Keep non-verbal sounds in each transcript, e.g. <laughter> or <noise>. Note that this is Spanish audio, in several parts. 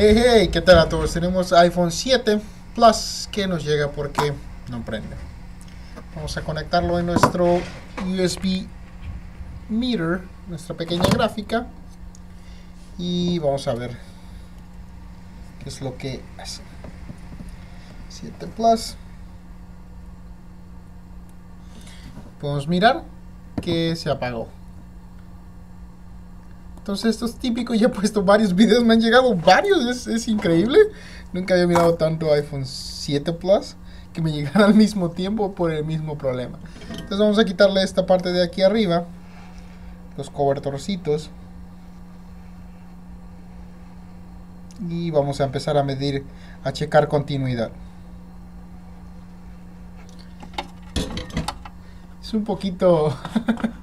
Hey, hey, ¿qué tal a todos? Tenemos iPhone 7 Plus que nos llega porque no prende. Vamos a conectarlo en nuestro USB meter, nuestra pequeña gráfica. Y vamos a ver qué es lo que hace. 7 Plus. Podemos mirar que se apagó. Entonces esto es típico, ya he puesto varios videos, me han llegado varios, es, increíble. Nunca había mirado tanto iPhone 7 Plus que me <laughs> llegara al mismo tiempo por el mismo problema. Entonces vamos a quitarle esta parte de aquí arriba, los cobertorcitos. Y vamos a empezar a medir, a checar continuidad. Es un poquito <laughs>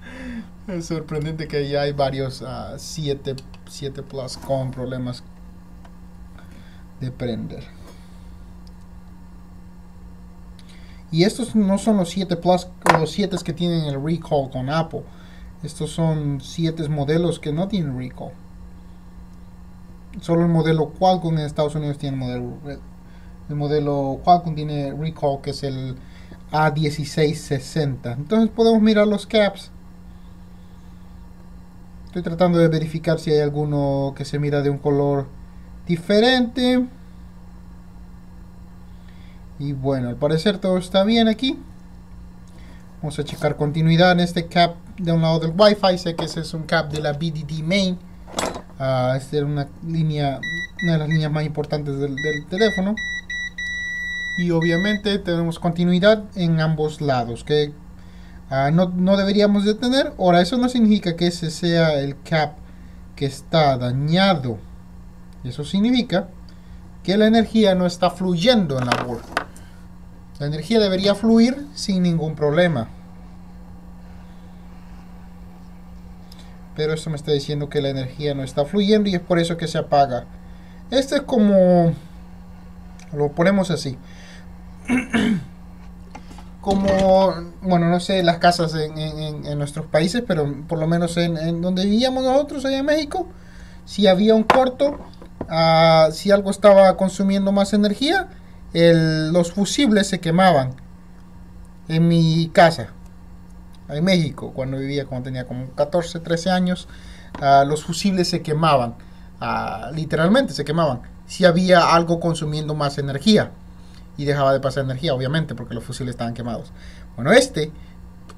Es sorprendente que ya hay varios 7 uh, Plus con problemas de prender. Y estos no son los 7 Plus o los 7 que tienen el recall con Apple. Estos son 7 modelos que no tienen recall. Solo el modelo Qualcomm en Estados Unidos tiene el modelo. El modelo Qualcomm tiene recall que es el A1660. Entonces podemos mirar los caps Estoy tratando de verificar si hay alguno que se mira de un color diferente. Y bueno, al parecer todo está bien aquí. Vamos a checar continuidad en este cap de un lado del Wi-Fi. Sé que ese es un cap de la BDD Main. Uh, esta es una línea, una de las líneas más importantes del, del teléfono. Y obviamente tenemos continuidad en ambos lados. Que Ah, no, deberíamos de tener. Ahora, eso no significa que ese sea el cap que está dañado. Eso significa que la energía no está fluyendo en la board. La energía debería fluir sin ningún problema. Pero eso me está diciendo que la energía no está fluyendo y es por eso que se apaga. Este es como... Lo ponemos así. <clears throat> como, bueno, no sé las casas en, nuestros países, pero por lo menos en, donde vivíamos nosotros, allá en México, si había un corto, ah, si algo estaba consumiendo más energía, los fusibles se quemaban en mi casa, en México, cuando vivía, cuando tenía como 14, 13 años, ah, los fusibles se quemaban, ah, literalmente se quemaban, si había algo consumiendo más energía y dejaba de pasar energía, obviamente, porque los fusibles estaban quemados. Bueno, este,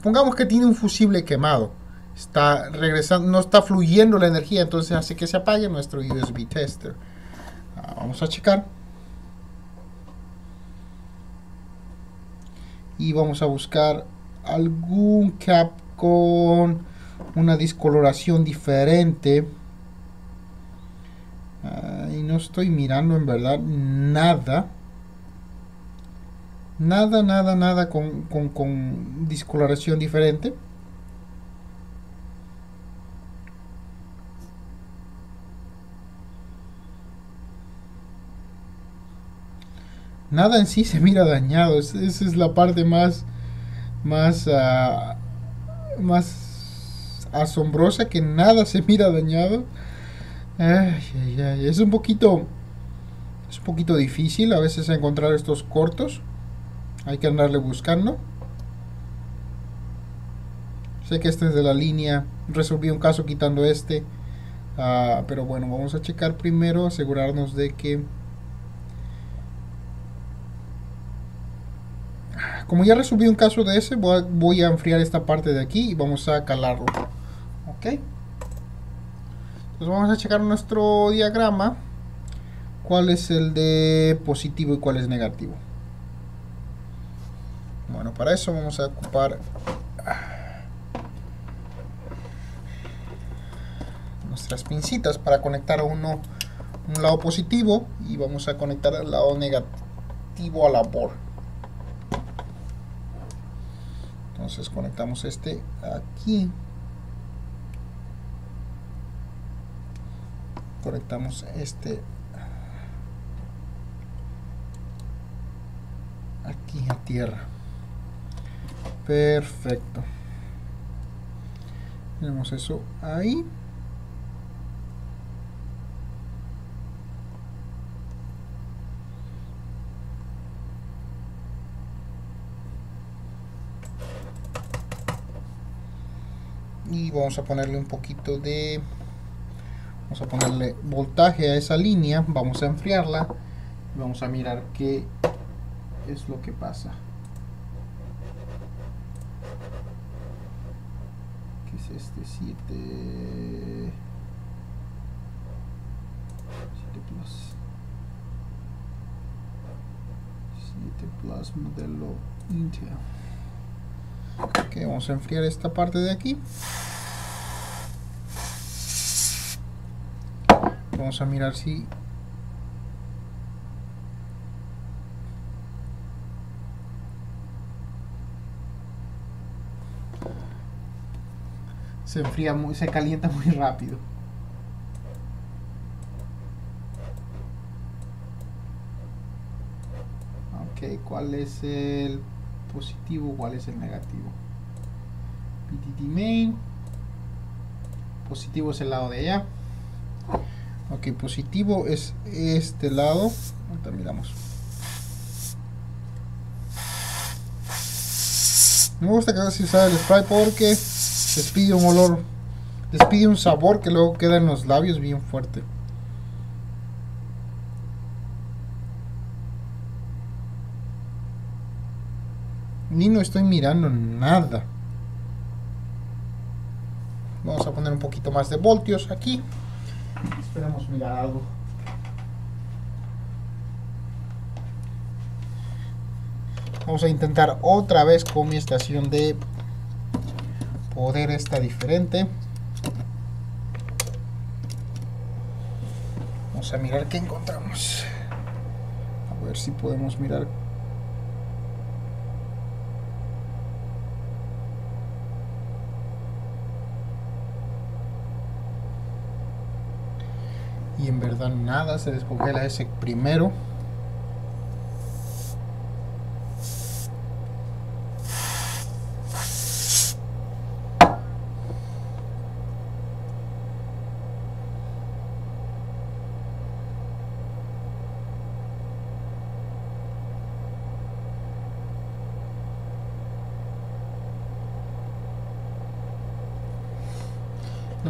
pongamos que tiene un fusible quemado, está regresando, no está fluyendo la energía, entonces hace que se apague nuestro USB tester. Ah, vamos a checar. Y vamos a buscar algún cap con una discoloración diferente. Y no estoy mirando en verdad nada. Nada, nada, nada con, con, discoloración diferente. Nada en sí se mira dañado. esa es la parte más, más, ah, más asombrosa que nada se mira dañado. Es un poquito, es un poquito difícil a veces encontrar estos cortos. Hay que andarle buscando. Sé que este es de la línea. Resolví un caso quitando este. Ah, pero bueno, vamos a checar primero, asegurarnos de que... Como ya resolví un caso de ese, voy a, enfriar esta parte de aquí y vamos a calarlo. Ok. Entonces vamos a checar nuestro diagrama. Cuál es el de positivo y cuál es negativo. Bueno, para eso vamos a ocupar nuestras pincitas para conectar uno un lado positivo y vamos a conectar el lado negativo a la board. Entonces conectamos este aquí. Conectamos este aquí a tierra. Perfecto. Tenemos eso ahí. Y vamos a ponerle un poquito de... Vamos a ponerle voltaje a esa línea. Vamos a enfriarla. Vamos a mirar qué es lo que pasa. Este 7 7 plus 7 plus modelo Intel ok vamos a enfriar esta parte de aquí. Vamos a mirar si se enfría muy, se calienta muy rápido. Ok, ¿cuál es el positivo? ¿Cuál es el negativo? PTT main. Positivo es el lado de allá. Ok, positivo es este lado. Ahorita miramos. Me gusta se usar el spray porque despide un olor, despide un sabor que luego queda en los labios bien fuerte. Ni no estoy mirando nada. Vamos a poner un poquito más de voltios aquí. Esperemos mirar algo. Vamos a intentar otra vez con mi estación de poder está diferente. Vamos a mirar qué encontramos. A ver si podemos mirar. Y en verdad nada, se descongela ese primero.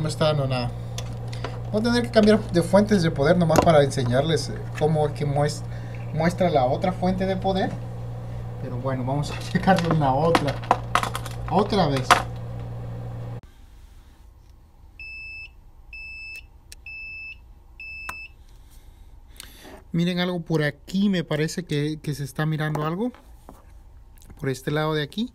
No está dando nada. Voy a tener que cambiar de fuentes de poder nomás para enseñarles eh, cómo es que muestra la otra fuente de poder. Pero bueno, vamos a <laughs> checarle una otra. Otra vez. Miren algo por aquí, me parece que se está mirando algo. Por este lado de aquí.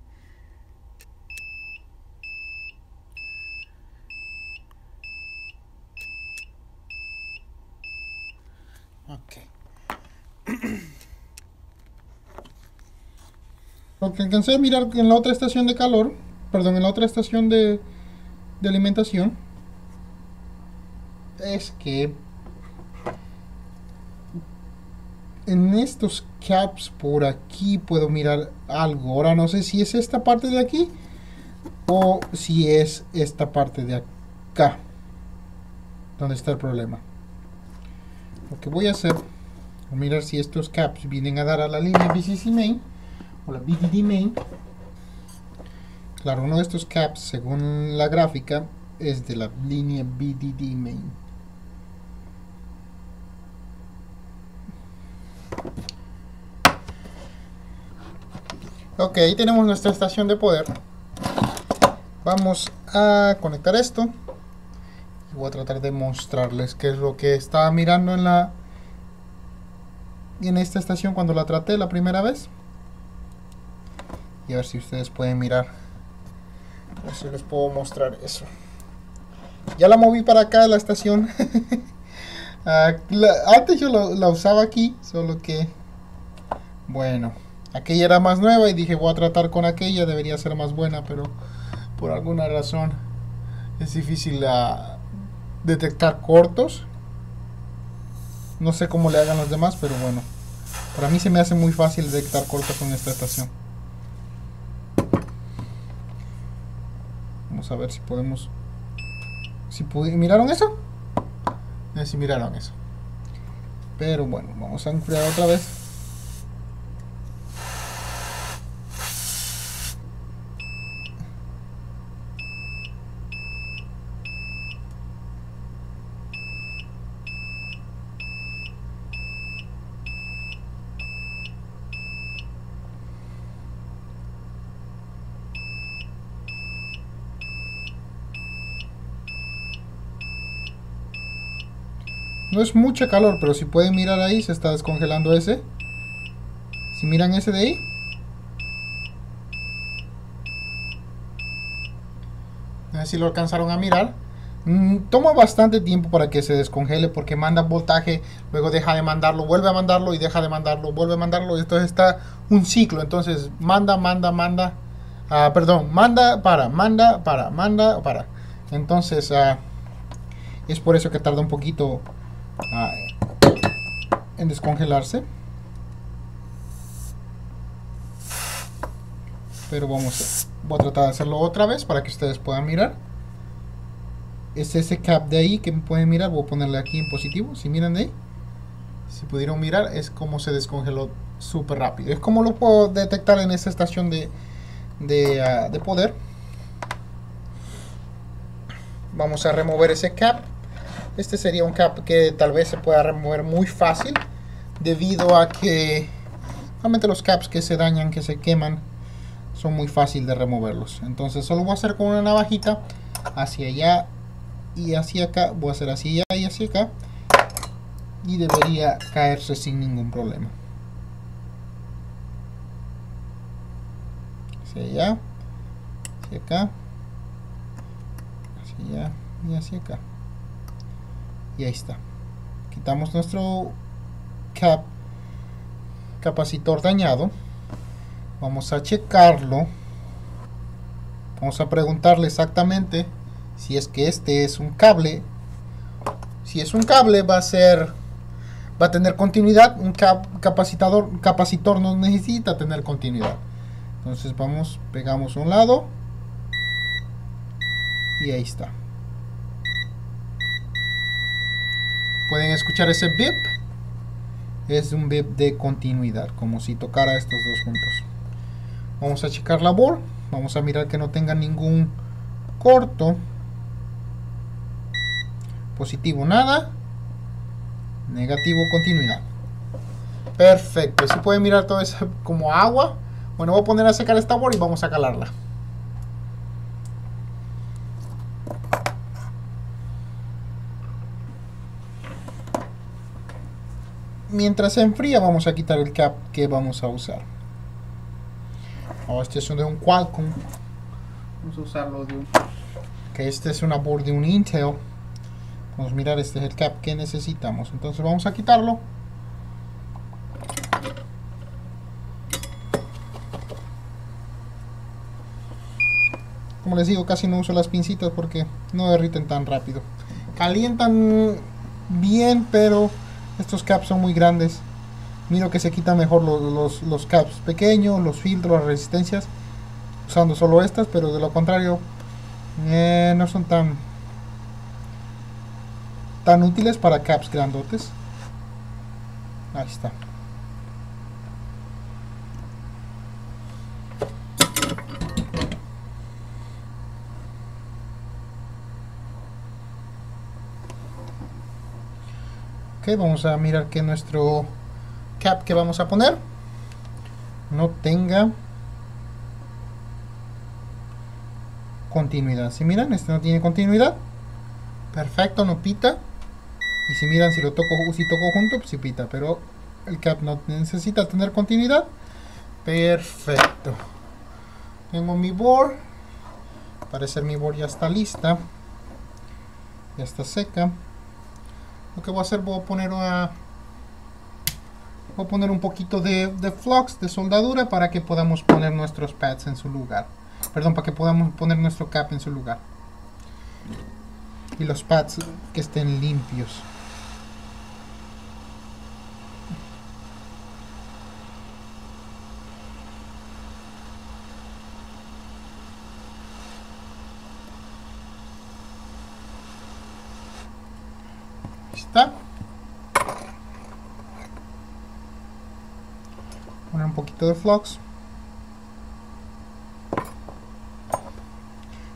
Que alcancé a mirar en la otra estación de calor, perdón, en la otra estación de, alimentación, es que en estos caps por aquí puedo mirar algo. Ahora no sé si es esta parte de aquí o si es esta parte de acá donde está el problema. Lo que voy a hacer, mirar si estos caps vienen a dar a la línea BCC main o la BDD main. Claro, uno de estos caps, según la gráfica, es de la línea BDD main. Ok, ahí tenemos nuestra estación de poder. Vamos a conectar esto. Voy a tratar de mostrarles qué es lo que estaba mirando en la en esta estación cuando la traté la primera vez a ver si ustedes pueden mirar. A ver si les puedo mostrar eso. Ya la moví para acá la estación. <laughs> Ah, antes yo la usaba aquí solo que bueno aquella era más nueva y dije voy a tratar con aquella debería ser más buena pero por alguna razón es difícil a detectar cortos. No sé cómo le hagan los demás pero bueno para mí se me hace muy fácil detectar cortos con esta estación a ver si podemos... Si ¿Miraron eso? Eh, si miraron eso. Pero bueno, vamos a enfriar otra vez. No es mucha calor, pero si pueden mirar ahí, se está descongelando ese. Si miran ese de ahí. A ver si lo alcanzaron a mirar. Mm, toma bastante tiempo para que se descongele porque manda voltaje, luego deja de mandarlo, vuelve a mandarlo y deja de mandarlo, vuelve a mandarlo. Entonces está un ciclo. Entonces manda, manda, manda. Ah, perdón, manda, para, manda, para, manda, para. Entonces ah, es por eso que tarda un poquito en descongelarse. Pero vamos voy a tratar de hacerlo otra vez para que ustedes puedan mirar es ese cap de ahí que pueden mirar. Voy a ponerle aquí en positivo. Si miran de ahí, si pudieron mirar, es como se descongeló súper rápido. Es como lo puedo detectar en esta estación de, de, ah, de poder. Vamos a remover ese cap. Este sería un cap que tal vez se pueda remover muy fácil debido a que realmente los caps que se dañan, que se queman, son muy fácil de removerlos. Entonces solo voy a hacer con una navajita hacia allá y hacia acá, voy a hacer así y hacia acá y debería caerse sin ningún problema. Hacia allá, hacia acá, hacia allá y hacia acá. Y ahí está. Quitamos nuestro cap capacitor dañado. Vamos a checarlo. Vamos a preguntarle exactamente si es que este es un cable si es un cable va a ser va a tener continuidad un capacitador capacitor no necesita tener continuidad entonces vamos pegamos un lado y ahí está pueden escuchar ese bip es un bip de continuidad como si tocara estos dos juntos vamos a checar la board vamos a mirar que no tenga ningún corto positivo nada, negativo continuidad. Perfecto, si pueden mirar todo eso como agua. Bueno, voy a poner a secar esta board y vamos a calarla. Mientras se enfría vamos a quitar el cap que vamos a usar. Oh, este es de un Qualcomm. Vamos a usarlo de un... Que este es una board de un Intel. Vamos a mirar, este es el cap que necesitamos. Entonces vamos a quitarlo. Como les digo, casi no uso las pincitas porque no derriten tan rápido. Calientan bien, pero estos caps son muy grandes. Miro que se quitan mejor los, los caps pequeños, los filtros, las resistencias, usando solo estas, pero de lo contrario, eh, no son tan tan útiles para caps grandotes. Ahí está. Ok, vamos a mirar que nuestro cap que vamos a poner no tenga continuidad. Si miran, este no tiene continuidad. Perfecto, no pita. Y si miran, si lo toco, si toco junto, pues sí pita. Pero el cap no necesita tener continuidad. Perfecto. Tengo mi board. Parece mi board ya está lista. Ya está seca. Lo que voy a hacer, voy a poner una... Voy a poner un poquito de, de flux, de soldadura, para que podamos poner nuestros pads en su lugar. Perdón, para que podamos poner nuestro cap en su lugar. Y los pads que estén limpios. está. Poner un poquito de flux.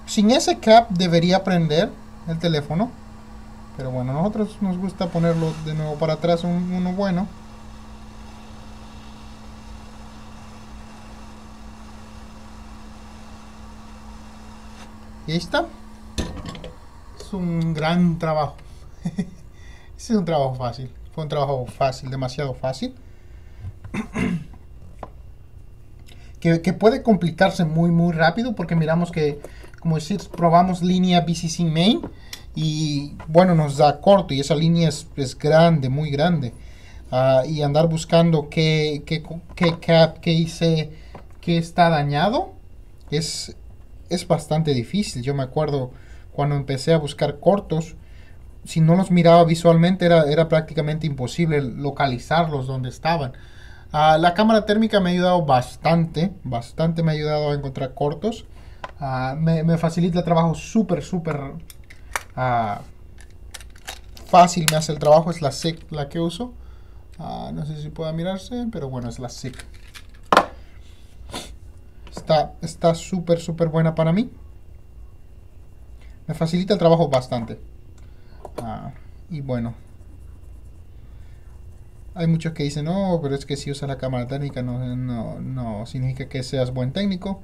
Sin ese cap debería prender el teléfono. Pero bueno, nosotros nos gusta ponerlo de nuevo para atrás uno bueno. Y ahí está. Es un gran trabajo. <laughs> Es un trabajo fácil. Fue un trabajo fácil, demasiado fácil. Que, que, puede complicarse muy, muy rápido porque miramos que, como decir, probamos línea BCC main y bueno, nos da corto y esa línea es, es grande, muy grande. Uh, y andar buscando qué, qué, qué cap, qué hice, qué está dañado, es, es bastante difícil. Yo me acuerdo cuando empecé a buscar cortos, si no los miraba visualmente era, era prácticamente imposible localizarlos donde estaban. Uh, la cámara térmica me ha ayudado bastante, bastante me ha ayudado a encontrar cortos. Uh, me, facilita el trabajo súper, súper uh, fácil, me hace el trabajo, es la SIC la que uso. no sé si pueda mirarse, pero bueno, es la SIC. Está súper, súper buena para mí. Me facilita el trabajo bastante. y bueno, hay muchos que dicen, no, pero es que si usa la cámara técnica no, no, no significa que seas buen técnico.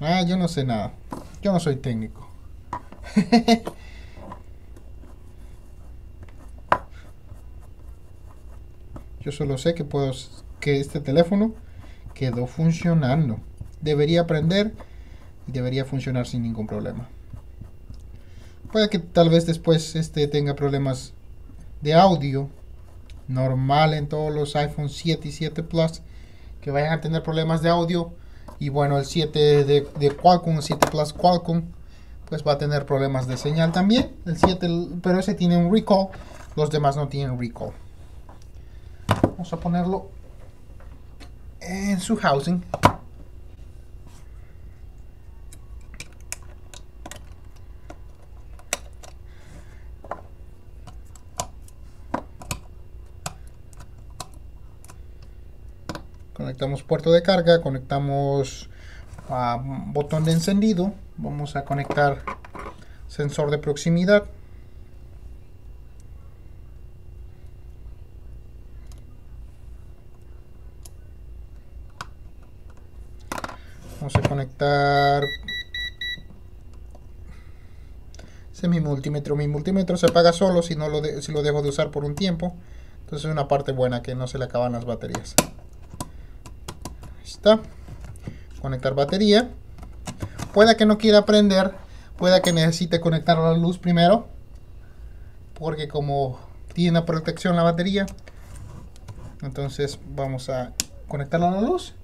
Ah, yo no sé nada. Yo no soy técnico. <laughs> yo solo sé que puedo que este teléfono quedó funcionando. Debería aprender y debería funcionar sin ningún problema. Puede que tal vez después este tenga problemas de audio normal en todos los iPhone 7 y 7 Plus que vayan a tener problemas de audio. Y bueno el 7 de, Qualcomm el 7 Plus Qualcomm pues va a tener problemas de señal también. El 7 pero ese tiene un recall los demás no tienen recall. Vamos a ponerlo en su housing conectamos puerto de carga, conectamos a botón de encendido, vamos a conectar sensor de proximidad. Vamos a conectar mi multímetro. Mi multímetro se apaga solo si, no lo si lo dejo de usar por un tiempo. Entonces es una parte buena que no se le acaban las baterías Conectar batería. Pueda que no quiera prender. Pueda que necesite conectar la luz primero. Porque como tiene protección la batería. Entonces vamos a conectarla a la luz.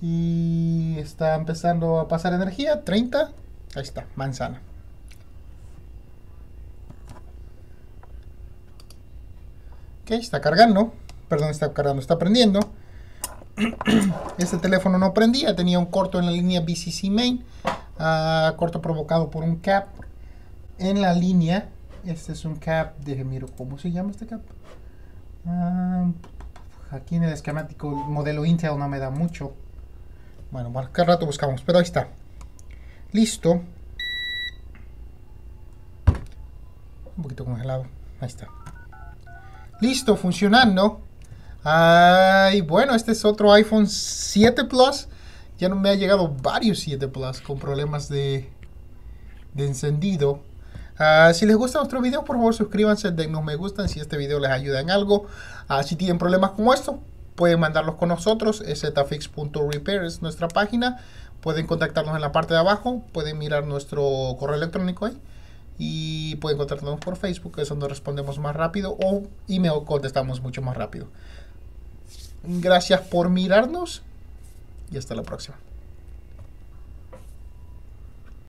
Y está empezando a pasar energía. 30. Ahí está, manzana. Ok, está cargando. Perdón, está cargando, está prendiendo. Este teléfono no prendía, tenía un corto en la línea BCC main, uh, corto provocado por un cap en la línea. Este es un cap, déjenme miro cómo se llama este cap. Uh, aquí en el esquemático el modelo Intel no me da mucho. Bueno, cada rato buscamos, pero ahí está. Listo. Un poquito congelado. Ahí está. Listo, funcionando. Ay, bueno, este es otro iPhone 7 Plus. Ya no me ha llegado varios 7 Plus con problemas de, encendido. Uh, si les gusta nuestro video, por favor suscríbanse, denos me gustan si este video les ayuda en algo. Uh, si tienen problemas como esto, pueden mandarlos con nosotros. zfix.repair es nuestra página. Pueden contactarnos en la parte de abajo. Pueden mirar nuestro correo electrónico ahí. Y pueden contactarnos por Facebook, que es donde respondemos más rápido. O email contestamos mucho más rápido. Gracias por mirarnos y hasta la próxima.